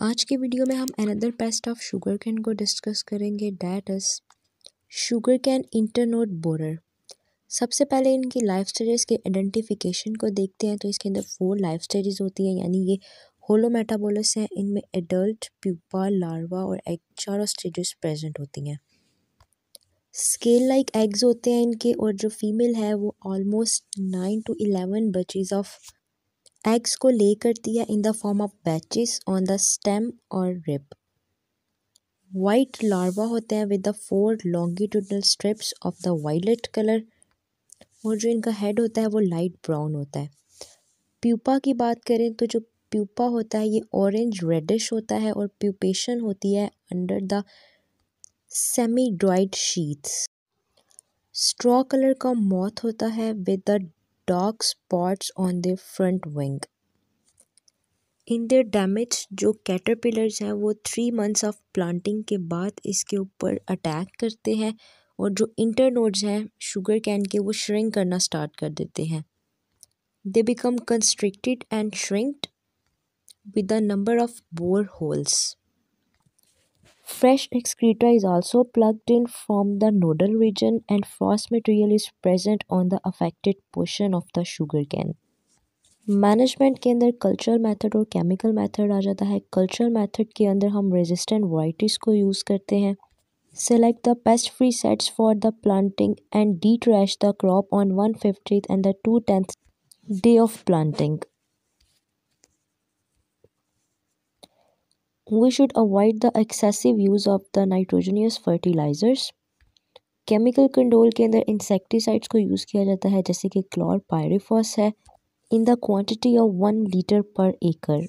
आज के वीडियो में हम another pest of sugar cane को डिस्कस करेंगे that is sugar cane internode borer सबसे पहले इनकी लाइफ स्टेजेस के आइडेंटिफिकेशन को देखते हैं तो इसके अंदर फोर लाइफ स्टेजेस होती हैं, यानी ये होलो मेटाबोलस हैं, इनमें एडल्ट प्यूपा लार्वा और एग चारों स्टेजेस प्रेजेंट होती हैं। स्केल लाइक एग्स होते हैं इनके, और जो फीमेल है, वो almost nine to eleven batches of eggs को ले करती है in the form of batches on the stem और रिप वाइट लार्वा होते हैं with the four longitudinal stripes of the violet colour और जो इनका हेड होता है वो लाइट ब्राउन होता है। प्यूपा की बात करें तो जो प्यूपा होता है ये ऑरेंज रेडिश होता है और प्यूपेशन होती है under the semi dried sheets straw colour का मौत होता है with the dark spots on their front wing. In their damage जो कैटरपिलर्स हैं, वो थ्री मंथ्स ऑफ़ प्लांटिंग के बाद इसके ऊपर अटैक करते हैं और जो इंटरनोड्स हैं शुगर कैन के, वो श्रिंक करना स्टार्ट कर देते हैं they become constricted and shrinked with the number of bore holes. Fresh excreta is also plugged in from the nodal region and frost material is present on the affected portion of the sugar cane. Management के अंदर cultural method और chemical method आ जाता है cultural method के अंदर हम resistant वाइटिस को यूज़ करते हैं select the pest free sets for the planting and detrash the crop on one fifty and the two tenth We should avoid the excessive use of the nitrogenous fertilizers. Chemical control के अंदर insecticides को use किया जाता है, जैसे कि chlorpyrifos है in the quantity of one litre पर एकड़